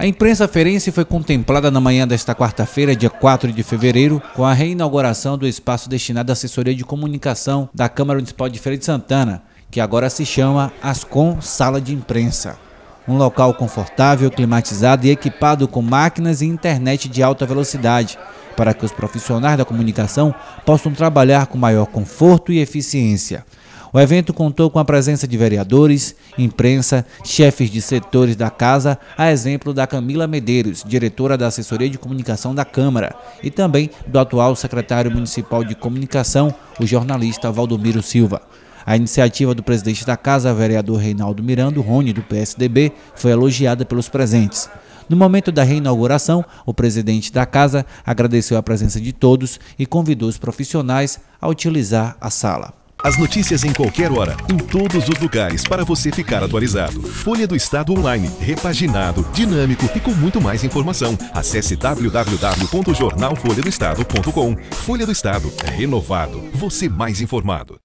A imprensa ferense foi contemplada na manhã desta quarta-feira, dia 4 de fevereiro, com a reinauguração do espaço destinado à assessoria de comunicação da Câmara Municipal de Feira de Santana, que agora se chama Ascom Sala de Imprensa. Um local confortável, climatizado e equipado com máquinas e internet de alta velocidade, para que os profissionais da comunicação possam trabalhar com maior conforto e eficiência. O evento contou com a presença de vereadores, imprensa, chefes de setores da casa, a exemplo da Camila Medeiros, diretora da Assessoria de Comunicação da Câmara, e também do atual secretário municipal de Comunicação, o jornalista Valdomiro Silva. A iniciativa do presidente da casa, vereador Reinaldo Miranda, Rony, do PSDB, foi elogiada pelos presentes. No momento da reinauguração, o presidente da casa agradeceu a presença de todos e convidou os profissionais a utilizar a sala. As notícias em qualquer hora, em todos os lugares, para você ficar atualizado. Folha do Estado Online, repaginado, dinâmico e com muito mais informação. Acesse www.jornalfolhadoestado.com. Folha do Estado, renovado, você mais informado.